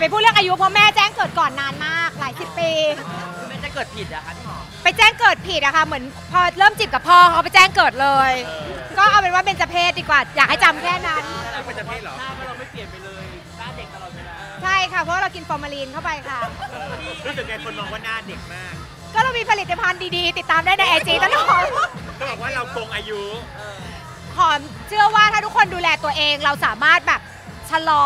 าไปพูดเรื่องอายุเพราะแม่แจ้งเกิดก่อนนานมากหลายสิบปีคือแม่จะเกิดผิดอะคะพี่หมอไปแจ้งเกิดผิดอะค่ะเหมือนพอเริ่มจีบกับพ่อเขาไปแจ้งเกิดเลย ก็เอาเป็นว่าเป็นจเพศดีกว่า อยากให้จำแค่นั้นเป็นจะเพศเหรอหน้าเราไม่เปลี่ยนไปเลยหน้าเด็กตลอดเวลาใช่ค่ะเพราะว่าเรากินฟอร์มาลีนเข้าไปค่ะ รู้สึกไงคนมองว่าหน้าเด็กมาก ก็เรามีผลิตภัณฑ์ดีๆ ติดตามได้ในไอจีตลอดก็บอกว่าเราคงอายุหอมเชื่อว่าถ้าทุกคนดูแลตัวเองเราสามารถแบบชะลอ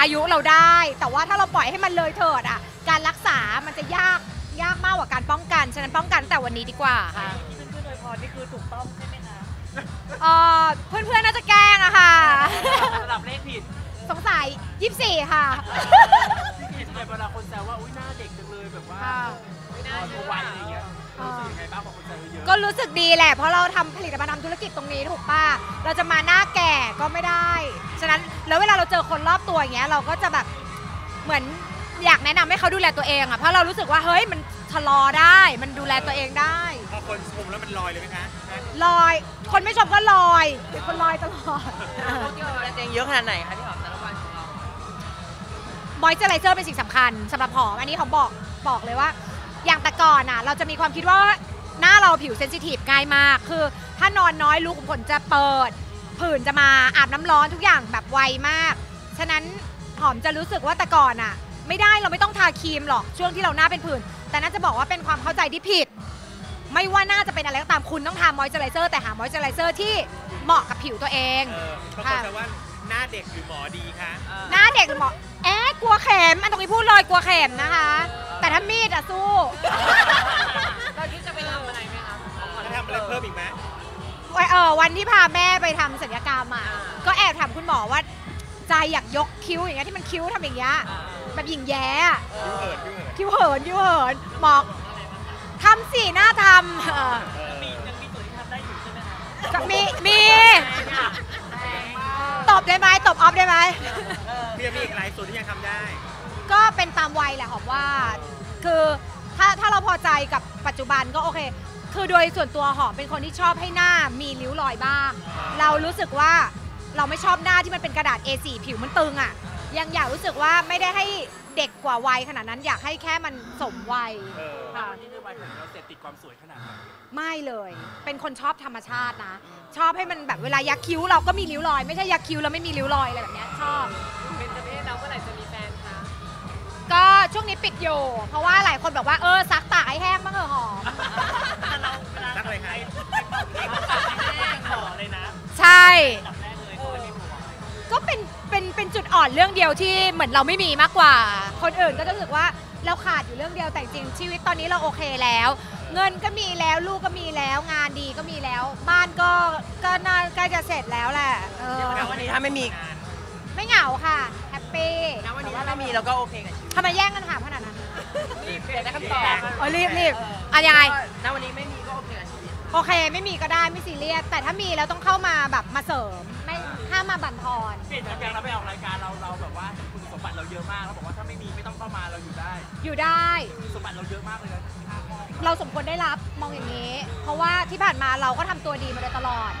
อายุเราได้ แต่ว่าถ้าเราปล่อยให้มันเลยเถิดอะ การรักษา มันจะยากยากมากกว่าการป้องกัน ฉะนั้นป้องกันตั้งแต่วันนี้ดีกว่าค่ะที่เพื่อนๆโดยพรนี่คือถูกต้องใช่ไหมคะเอ่อเพื่อนๆน่าจะแกล้งอะค่ะระดับเลขผิดสงสัย24 ค่ะที่ส่วนใหญ่เวลาคนแซวว่าอุ้ยหน้าเด็กจังเลยแบบว่าค่ะไม่น่าเชื่อวัยอะไรอย่างเงี้ยรู้สึกยังไงบ้างพอคนแซวเยอะ ก็รู้สึกดีแหละ เพราะเราทำผลิตภัณฑ์ทำธุรกิจตรงนี้ถูกป่ะเราจะมาหน้าแก่ก็ไม่ได้ ฉะนั้นแล้วเวลาเราเจอคนรอบตัวอย่างเงี้ยเราก็จะแบบเหมือนอยากแนะนำให้เขาดูแลตัวเองอะเพราะเรารู้สึกว่าเฮ้ยมันชะลอได้ มันดูแลตัวเองได้พอคนชมแล้วมันลอยเลยไหมคะลอย คนไม่ชมก็ลอยเป็นคนลอยตลอดที่เราดูแลตัวเองเยอะขนาดไหนคะพี่หอมแต่ละวันของเรามอยเจอไรเซอร์เป็นสิ่งสำคัญสำหรับหอมอันนี้หอมบอกบอกเลยว่า อย่างแต่ก่อนอะ เราจะมีความคิดว่า หน้าเราผิว sensitive ง่ายมาก คือถ้านอนน้อยรูขุมขนจะเปิด ผื่นจะมาอาบน้ำร้อนทุกอย่างแบบไวมาก ฉะนั้นหอมจะรู้สึกว่าแต่ก่อนอะไม่ได้เราไม่ต้องทาครีมหรอกช่วงที่เราหน้าเป็นผื่น แต่น่าจะบอกว่าเป็นความเข้าใจที่ผิด ไม่ว่าหน้าจะเป็นอะไรก็ตามคุณต้องทามอยเจอไรเซอร์แต่หามอยเจอไรเซอร์ที่เหมาะกับผิวตัวเองเออบางคนจะว่าหน้าเด็กหรือหมอดีคะหน้าเด็กหรือหมอแอ๊ะกลัวเข็มอันตรงนี้พูดเลยกลัวเข็มนะคะ แต่ถ้ามีดอะสู้ วันเออวันที่พาแม่ไปทำศัลยกรรมอะก็แอบถามคุณหมอว่าใจอยากยกคิ้วอย่างเงี้ยที่มันคิ้วทำอย่างเงี้ยแบบหญิงแย้อะคิ้วเหินคิ้วเหินคิ้วเหินคิ้วเหินหมอกทำสิหน้าทำเออเออมียังมีส่วนที่ทำได้อยู่ใช่ไหมคะก็มีมีตบได้ไหมตบออฟได้ไหมพี่ยังมีอีกหลายส่วนที่ยังทำได้ ก็เป็นตามวัยแหละหอมว่า คือถ้าถ้าเราพอใจกับปัจจุบันก็โอเค คือโดยส่วนตัวหอมเป็นคนที่ชอบให้หน้ามีริ้วรอยบ้าง เรารู้สึกว่าเราไม่ชอบหน้าที่มันเป็นกระดาษ A4 ผิวมันตึงอะ่ะ ยังอยากรู้สึกว่าไม่ได้ให้เด็กกว่าวัยขนาดนั้นอยากให้แค่มันสมวัยเออค่ะวันที่ด้วยวัยของเราเสพติดความสวยขนาดไหนไม่เลย เป็นคนชอบธรรมชาตินะ ชอบให้มันแบบเวลายักคิ้วเราก็มีริ้วรอย ไม่ใช่ยักคิ้วแล้วไม่มีริ้วรอยอะไรแบบเนี้ยชอบ เป็นจะเพศเราเมื่อไหร่จะมีแฟนคะ ก็ช่วงนี้ปิดอยู่ เพราะว่าหลายคนบอกว่าเออซักตากให้แห้งบ้าง เป็นจุดอ่อนเรื่องเดียวที่เหมือนเราไม่มีมากกว่า คนอื่นก็จะรู้สึกว่าเราขาดอยู่เรื่องเดียวแต่จริงๆชีวิตตอนนี้เราโอเคแล้ว เงินก็มีแล้วลูกก็มีแล้วงานดีก็มีแล้ว บ้านก็ก็น่าใกล้จะเสร็จแล้วแหละเออวันนี้ถ้าไม่มีไม่เหงาค่ะ happy นะวันนี้ถ้าไม่มีเราก็โอเคกับชีวิตทำไมแย่งกันถามขนาดนั้นรีบเปลี่ยนได้คำตอบอ๋อรีบรีบอะยังไงณวันนี้ไม่มีก็โอเคกับชีวิตโอเคไม่มีก็ได้ไม่ซีเรียสแต่ถ้ามีแล้วต้องเข้ามาแบบมาเสริมไม่ ห้ามมาบั่นทอนเปลี่ยนจากอย่างเราไปออกรายการเราเราแบบว่าคุณสมบัติเราเยอะมากเราบอกว่าถ้าไม่มีไม่ต้องเข้ามาเราอยู่ได้อยู่ได้ คุณสมบัติเราเยอะมากเลยนะเราสมควรได้รับมองอย่างนี้ เพราะว่าที่ผ่านมาเราก็ทำตัวดีมาโดยตลอด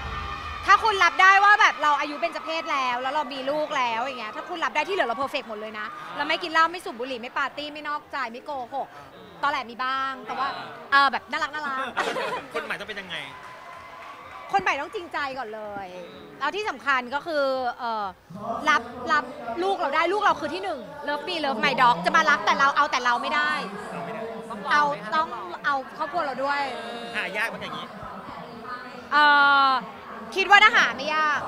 ถ้าคุณรับได้ว่าแบบเราอายุเป็นจเพศแล้ว แล้วเรามีลูกแล้วอย่างเงี้ยถ้าคุณรับได้ที่เหลือเราเพอร์เฟกหมดเลยนะเราไม่กินเหล้าไม่สูบบุหรี่ไม่ปาร์ตี้ไม่นอกใจไม่โกหกตอนแหลมีบ้างแต่ว่าเออแบบน่ารักน่ารัก คนใหม่ต้องเป็นยังไง คนใหม่ต้องจริงใจก่อนเลยแล้วที่สำคัญก็คือเออรับรับลูกเราได้ลูกเราคือที่หนึ่งเลิฟมีเลิฟไมด็อกจะมารักแต่เราเอาแต่เราไม่ได้เอาต้องเอาครอบครัวเราด้วย หายากมันอย่างนี้ เอ่อคิดว่าถ้าหาไม่ยาก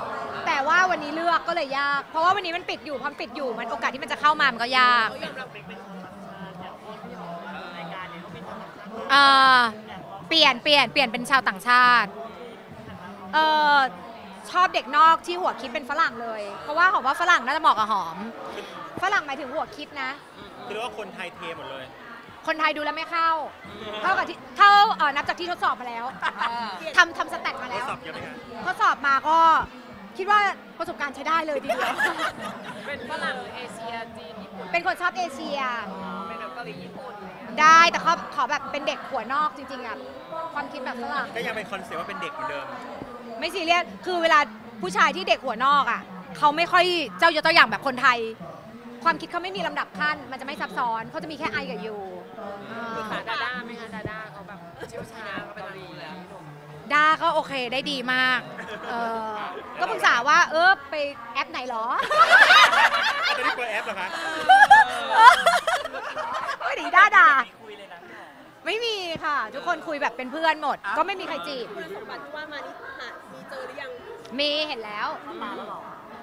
แต่ว่าวันนี้เลือกก็เลยยาก เพราะว่าวันนี้มันปิดอยู่พอมันปิดอยู่มันโอกาสที่มันจะเข้ามามันก็ยากอย่างเราเป็นคนธรรมชาติอย่างคนที่ออกรายการเนี่ยเขาเป็นคนธรรมชาติเอ่อเปลี่ยนเปลี่ยนเปลี่ยนเป็นชาวต่างชาติ เออชอบเด็กนอกที่หัวคิดเป็นฝรั่งเลย เพราะว่าหอมว่าฝรั่งน่าจะเหมาะกับหอม ฝรั่งหมายถึงหัวคิดนะ คือเรียกว่าคนไทยเทหมดเลย คนไทยดูแล้วไม่เข้าเท่ากับที่เท่าเอ่อนับจากที่ทดสอบมาแล้วทำทำสแต็กมาทแล้ดวสอบเยอะไหมคะ ทดสอบมาก็คิดว่าประสบการณ์ใช้ได้เลยทีเดียว เป็นฝรั่งเอเชียจีนญี่ปุ่นเป็นคนชอบเอเชีย เป็นแบบเกาหลีญี่ปุ่นได้แต่เขาขอแบบเป็นเด็กหัวนอกจริงๆอะความคิดแบบฝรั่งก็ยังเป็น concept ว่าเป็นเด็กเหมือนเดิม ไม่ซีเรียสคือเวลาผู้ชายที่เด็กหัวนอกอะเขาไม่ค่อยเจ้าเยอะเจ้าอย่างแบบคนไทย ความคิดเขาไม่มีลำดับขั้น มันจะไม่ซับซ้อนเขาจะมีแค่ I กับ you อ่าปรึกษาดาด้าไหมคะดาด้าเขาแบบเชี่ยวชาญเขาเป็นดีแล้วด้าก็โอเคได้ดีมากเออก็ปรึกษาว่าเออไปแอปไหนเหรอตอนนี้เปิดแอปเหรอคะไม่ดีด้าด่าคุยเลยนะพี่หอมไม่มีค่ะ ทุกคนคุยแบบเป็นเพื่อนหมด ก็ไม่มีใครจีบ คุณสมบัติที่ว่ามานี่ มีเห็นแล้วมาแล้วเหรอ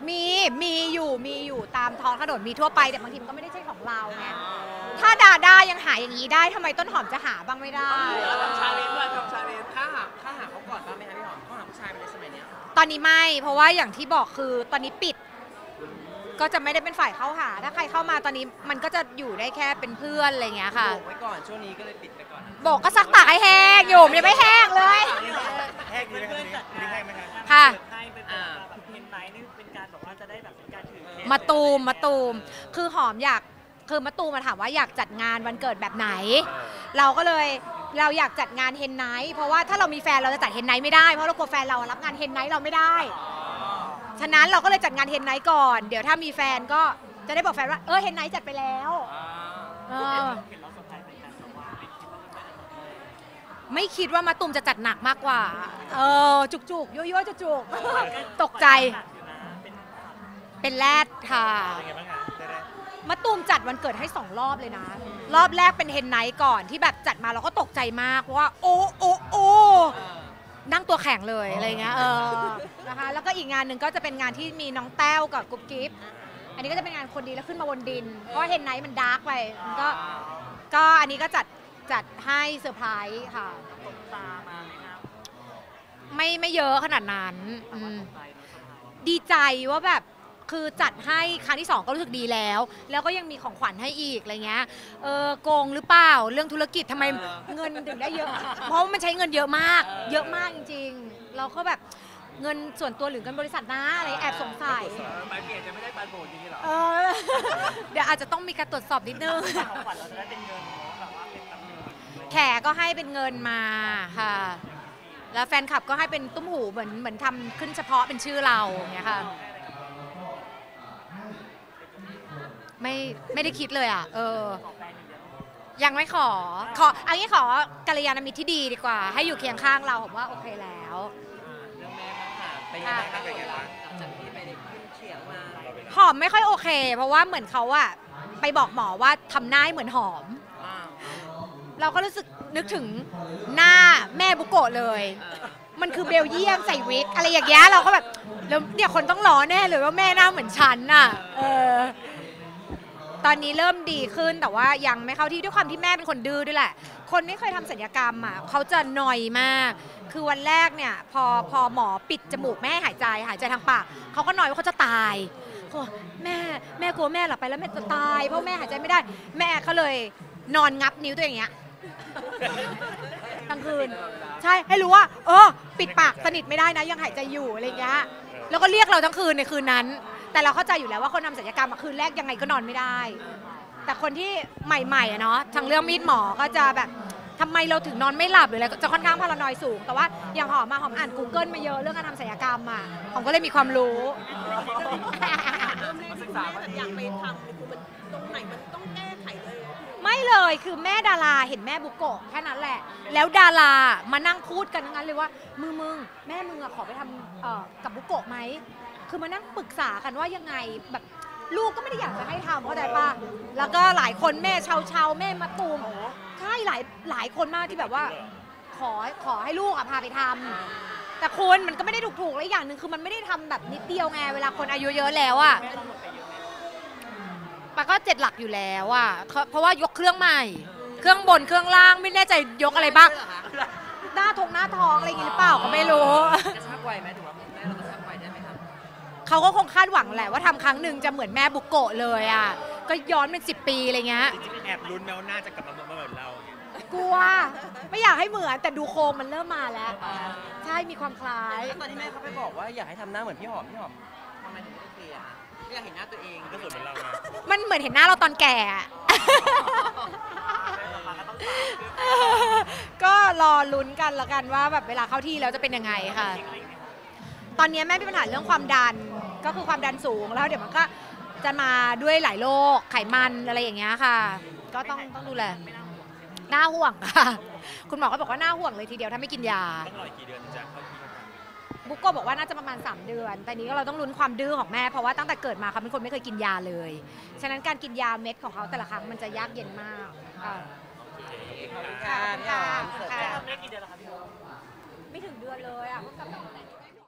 มีมีอยู่มีอยู่ตามท้องถนนมีทั่วไปแต่บางทีมันก็ไม่ได้ใช่ของเราไงถ้าดาด้ายังหาอย่างนี้ได้ทำไมต้นหอมจะหาบ้างไม่ได้ เราทำ challenge ด้วยทำ challenge ถ้าหาถ้าหาเขาก่อนบ้างไหมคะพี่หอมเขาหาผู้ชายไปในสมัยเนี้ยตอนนี้ไม่ เพราะว่าอย่างที่บอกคือตอนนี้ปิด ก็จะไม่ได้เป็นฝ่ายเข้าหา ถ้าใครเข้ามาตอนนี้มันก็จะอยู่ได้แค่เป็นเพื่อนอะไรอย่างเงี้ยค่ะ โบกไว้ก่อนช่วงนี้ก็เลยปิดไปก่อนโบกก็ซักตากให้แห้งอยู่มันยังไม่แห้งเลย แห้งดีไหมครับวันนี้วันนี้แห้งไหมคะค่ะให้เป็น แบบแบบ hen night นี่เป็นการแบบว่าจะได้แบบเป็นการถือเคสมะตูมมะตูม คือหอมอยากคือมะตูมมาถามว่าอยากจัดงานวันเกิดแบบไหน เราก็เลยเราอยากจัดงาน hen night เพราะว่าถ้าเรามีแฟนเราจะจัด hen night ไม่ได้เพราะเรากลัวแฟนเรารับงาน hen night เราไม่ได้ ฉะนั้นเราก็เลยจัดงาน hen night ก่อน เดี๋ยวถ้ามีแฟนก็จะได้บอกแฟนว่าเออ hen night จัดไปแล้วเออ เห็นเราสนใจเป็นการแบบว่า ไม่คิดว่าจะได้ไม่คิดว่ามาตูมจะจัดหนักมากกว่า เออจุกจุกๆยั่วๆจุกๆตกใจหนักอยู่นะเป็นเป็นแรดค่ะ เป็นไงบ้างคะได้ได้มะตูมจัดวันเกิดให้สองรอบเลยนะ รอบแรกเป็น hen night ก่อนที่แบบจัดมาเราก็ตกใจมากเพราะว่าโอ้โอ้โอ้นั่งตัวแข็งเลยอะไรเงี้ยเออนะคะแล้วก็อีกงานหนึ่งก็จะเป็นงานที่มีน้องแต้วกับกุ๊บกิ๊บอันนี้ก็จะเป็นงานคนดีแล้วขึ้นมาบนดิน เพราะว่า hen night มัน dark ไปมันก็ก็อันนี้ก็จัด จัดให้เซอร์ไพรส์ค่ะตกตามาไหมครับไม่ไม่เยอะขนาดนั้นอืมใจเนอะสบายดีใจว่าแบบคือจัดให้ครั้งที่สองก็รู้สึกดีแล้ว แล้วก็ยังมีของขวัญให้อีกอะไรเงี้ยเออโกงหรือเปล่า เรื่องธุรกิจทำไมเงินถึงได้เยอะ เพราะว่ามันใช้เงินเยอะมาก เยอะมากจริง ๆ เราก็แบบเงินส่วนตัวหรือเงินบริษัทนะอะไรแอบสงสัยไปเปลี่ยนจะไม่ได้ปันโบนอย่างนี้เหรอเออเดี๋ยวอาจจะต้องมีการตรวจสอบนิดนึงของขวัญเราจะได้เป็นเงินเนาะแบบว่าเป็นแบบเงิน แขก็ให้เป็นเงินมาค่ะ แล้วแฟนคลับก็ให้เป็นตุ้มหูเหมือนเหมือนทำขึ้นเฉพาะเป็นชื่อเราอย่างเงี้ยค่ะ ไม่ไม่ได้คิดเลยอะ เออของแฟนอย่างเดียวยังไม่ขอ ขออันนี้ขอกัลยาณมิตรที่ดีดีกว่า ให้อยู่เคียงข้างเราผมว่าโอเคแล้ว เรื่องแม่บ้างค่ะเป็นยังไงบ้างคะหลังจากที่ไปได้ขึ้นเขียงมาหอมไม่ค่อยโอเค เพราะว่าเหมือนเขาอะไปบอกหมอว่าทำหน้าให้เหมือนหอมอ่า เราก็รู้สึกนึกถึงหน้าแม่บุโกะเลย มันคือเบลเยียมใส่วิกอะไรอย่างเงี้ยเราก็แบบแล้วเนี่ยคนต้องล้อแน่เลยว่าแม่หน้าเหมือนฉันน่ะเออตอนนี้เริ่มดีขึ้นแต่ว่ายังไม่เข้าที่ด้วยความที่แม่เป็นคนดื้อด้วยแหละ คนไม่เคยทำศัลยกรรมอะเขาจะหนอยมาก คือวันแรกเนี่ย พอพอหมอปิดจมูกแม่ให้หายใจหายใจทางปากเขาก็หนอยว่าเขาจะตายเขาบอกแม่แม่กลัวแม่หลับไปแล้วแม่จะตายเพราะแม่หายใจไม่ได้ แม่เขาเลยนอนงับนิ้วตัวเองอย่างเงี้ย กลางคืน ใช่ให้รู้ว่า เออ ปิดปากสนิทไม่ได้นะ ยังหายใจอยู่อะไรอย่างเงี้ยแล้วก็เรียกเราทั้งคืนในคืนนั้น แต่เราเข้าใจอยู่แล้วว่าคนทำศัลยกรรมอะคืนแรกยังไงก็นอนไม่ได้ แต่คนที่ใหม่ๆอะเนาะทางเรื่องมีดหมอก็จะแบบทำไมเราถึงนอนไม่หลับหรืออะไรก็จะค่อนข้างพารานอยสูง แต่ว่าอย่างหอมมาหอมอ่าน Google มาเยอะเรื่องการทำศัลยกรรมอะหอมก็เลยมีความรู้มาศึกษาว่าอยากไปทำคือมันตรงไหน เลยคือแม่ดาราเห็นแม่บุโกะแค่นั้นแหละ แล้วดารามานั่งพูดกันทั้งนั้นเลยว่ามึงมึงแม่มึงอะขอไปทำเอ่อกับบุโกะไหมคือมานั่งปรึกษากันว่ายังไงแบบลูกก็ไม่ได้อยากจะให้ทำเข้าใจปะแล้วก็หลายคนแม่ชาเชาๆแม่มาตูมใช่หลายหลายคนมากที่แบบว่า ขอขอให้ลูกอะพาไปทำแต่คุณมันก็ไม่ได้ถูกถูกๆและอย่างหนึ่งคือมันไม่ได้ทำแบบนิดเดียวไงเวลาคนอายุเยอะแล้วอะปาก็เจ็ดหลักอยู่แล้วอะเพราะเพราะว่ายกเครื่องใหม่ เครื่องบนเครื่องล่างไม่แน่ใจยกอะไรบ้างหน้าทงหน้าทองอะไรอย่างงี้หรือเปล่าก็ไม่รู้ กระชากไวไหมถือว่าแม่เรากระชากไวได้ไหมครับเขาก็คงคาดหวังแหละว่าทำครั้งหนึ่งจะเหมือนแม่บุโกะเลยอะก็ย้อนเป็นสิปีอะไรเงี้ย จริงๆแอบลุ้นแมวหน้าจะกลับมาเหมือนเราเนี่ยกลัว ไม่อยากให้เหมือนแต่ดูโครงมันเริ่มมาแล้ว ใช่มีความคล้ายตอนที่แม่เขาไปบอกว่าอยากให้ทำหน้าเหมือนพี่หอมพี่หอม ไม่อยากเห็นหน้าตัวเองมันก็สวยเหมือนเราไงมันเหมือนเห็นหน้าเราตอนแก่อะก็รอลุ้นกันละกันว่าแบบเวลาเข้าที่แล้วจะเป็นยังไงค่ะ ตอนนี้แม่มีปัญหาเรื่องความดัน ก็คือความดันสูงแล้วเดี๋ยวมันก็จะมาด้วยหลายโรคไขมันอะไรอย่างเงี้ยค่ะ ก็ต้องต้องดูแลน่าห่วงค่ะ คุณหมอก็บอกว่าน่าห่วงเลยทีเดียวถ้าไม่กินยา ต้องรออีกกี่เดือนถึงจะเข้าที่ เข้าทางบุ๊กก็บอกว่าน่าจะประมาณ 3 เดือน แต่นี้ก็เราต้องลุ้นความดื้อของแม่ เพราะว่าตั้งแต่เกิดมาเขาเป็นคนไม่เคยกินยาเลย ฉะนั้นการกินยาเม็ดของเขาแต่ละครั้งมันจะยากเย็นมากค่ะขอบคุณค่ะพี่หอมขอบคุณเสิร์ฟค่ะจ้าไม่กี่เดือนแล้วครับพี่ไม่ถึงเดือนเลยอะเพิ่งกลับจากไหน